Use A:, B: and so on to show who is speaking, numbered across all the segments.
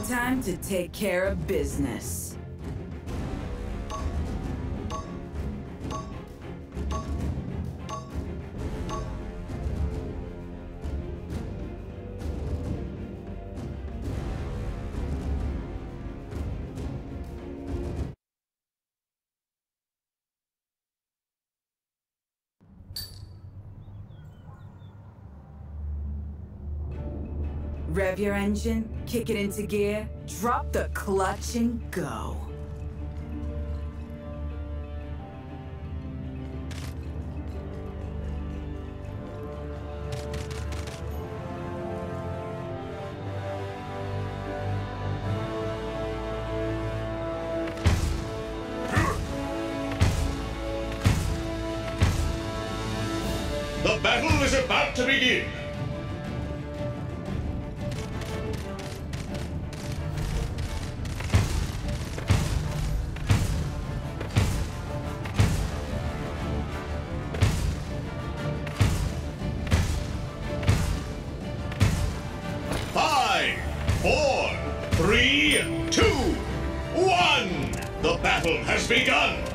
A: time to take care of business. Rev your engine, kick it into gear, drop the clutch and go.
B: The battle is about to begin. Battle has begun.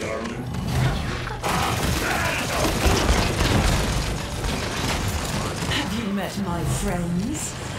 B: Darling.
A: Have you met my friends?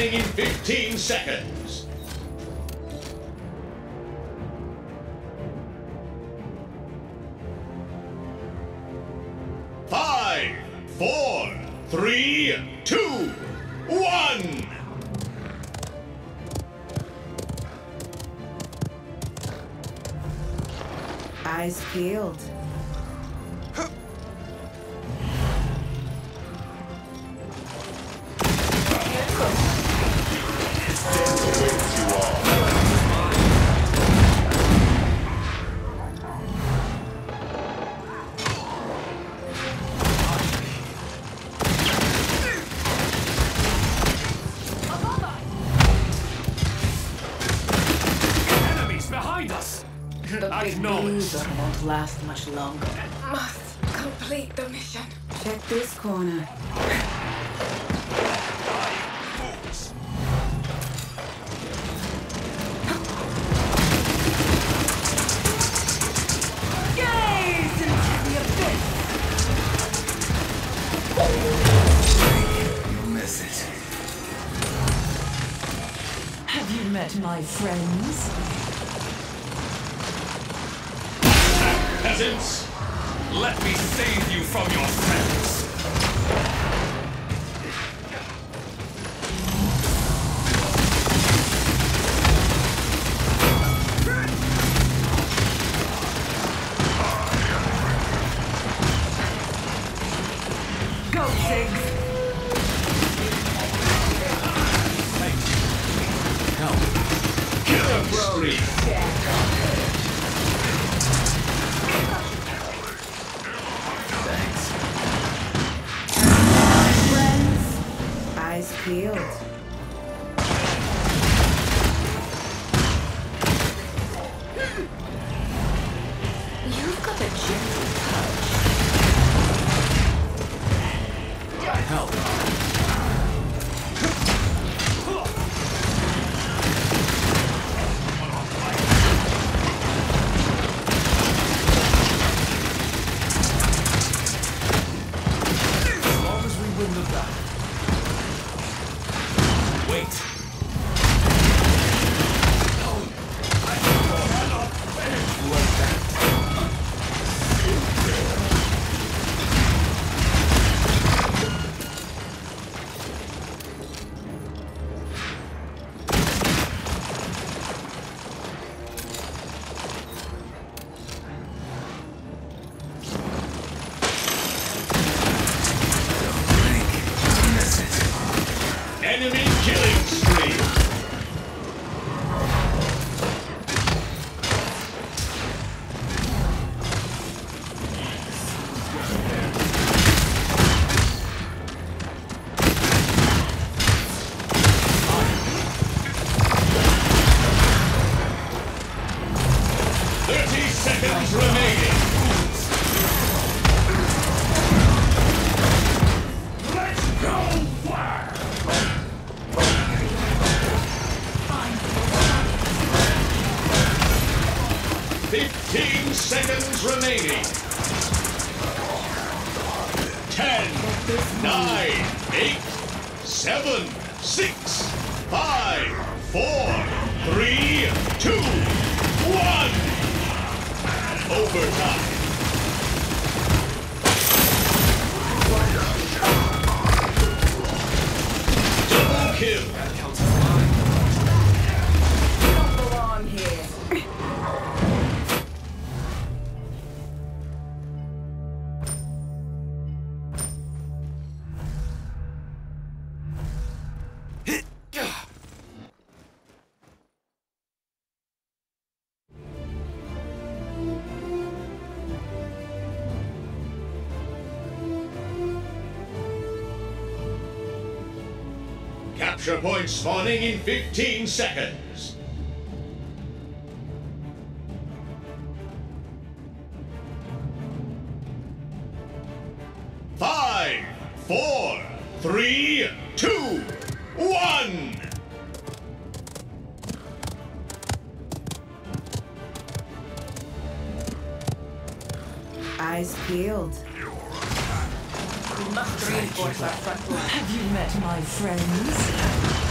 B: In 15 seconds. Five, four, three, two, one.
A: Eyes peeled.
C: Won't last much longer.
D: Must complete the mission.
A: Check this corner.
E: Fools!
A: Gaze into the abyss!
E: You'll miss it.
F: Have you met my friends?
B: Peasants,
E: Let me save you from your friends!
A: Go, Ziggs!
B: killing spree.
E: Thanks. The battle. Wait.
B: 15 seconds remaining. 10, 9, 8, 7, 6, 5, 4, 3, 2, 1. Overtime. Capture point spawning in 15 seconds. Five, four, three, two, one.
A: Eyes peeled.
C: Must reinforce our front line.
F: Have you met my friends?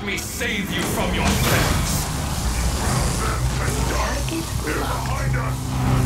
E: Let me save you from your friends.
C: Target locked.